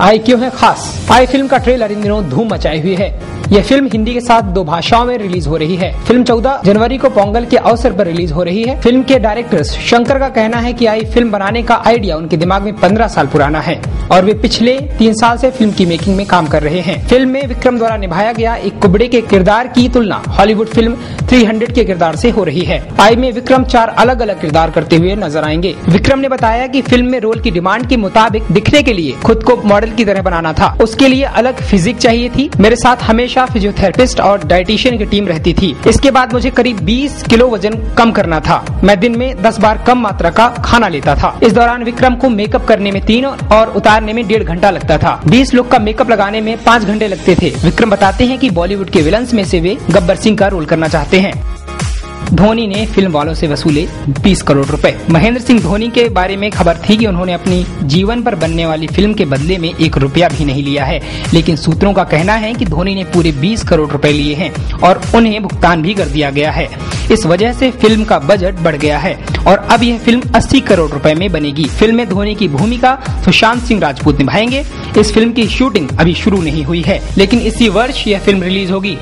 आई क्यों है खास। आई फ़िल्म का ट्रेलर इन दिनों धूम मचाई हुई है। यह फ़िल्म हिंदी के साथ दो भाषाओं में रिलीज़ हो रही है। फ़िल्म 14 जनवरी को पोंगल के अवसर पर रिलीज़ हो रही है। फ़िल्म के डायरेक्टर शंकर का कहना है कि आई फ़िल्म बनाने का आइडिया उनके दिमाग में 15 साल पुराना है और वे पिछले तीन साल से फ़िल्म की मेकिंग में काम कर रहे हैं। फ़िल्म में विक्रम द्वारा निभाया गया एक कुबड़े के किरदार की तुलना हॉलीवुड फ़िल्म 300 के किरदार से हो रही है। आई में विक्रम चार अलग अलग किरदार करते हुए नज़र आएँगे। विक्रम ने बताया कि फ़िल्म में रोल की डिमांड के मुताबिक दिखने के लिए खुद को मॉडल की तरह बनाना था। उसके लिए अलग फिजिक चाहिए थी। मेरे साथ हमेशा फिजियोथेरेपिस्ट और डाइटिशियन की टीम रहती थी। इसके बाद मुझे करीब 20 किलो वज़न कम करना था। मैं दिन में 10 बार कम मात्रा का खाना लेता था। इस दौरान विक्रम को मेकअप करने में तीन और उतारने में डेढ़ घंटा लगता था। 20 लोग का मेकअप लगाने में पाँच घंटे लगते थे। विक्रम बताते हैं की बॉलीवुड के विलन्स में ऐसी वे गब्बर सिंह का रोल करना चाहते हैं। धोनी ने फ़िल्म वालों से वसूले 20 करोड़ रुपए। महेंद्र सिंह धोनी के बारे में खबर थी कि उन्होंने अपनी जीवन पर बनने वाली फ़िल्म के बदले में एक रुपया भी नहीं लिया है। लेकिन सूत्रों का कहना है कि धोनी ने पूरे 20 करोड़ रुपए लिए हैं और उन्हें भुगतान भी कर दिया गया है। इस वजह से फ़िल्म का बजट बढ़ गया है और अब यह फ़िल्म 80 करोड़ रुपए में बनेगी। फ़िल्म में धोनी की भूमिका सुशांत सिंह राजपूत निभाएँगे। इस फ़िल्म की शूटिंग अभी शुरू नहीं हुई है, लेकिन इसी वर्ष यह फ़िल्म रिलीज़ होगी।